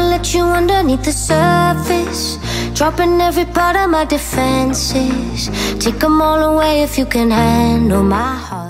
wanna let you underneath the surface. Dropping every part of my defenses. Take them all away if you can handle my heart.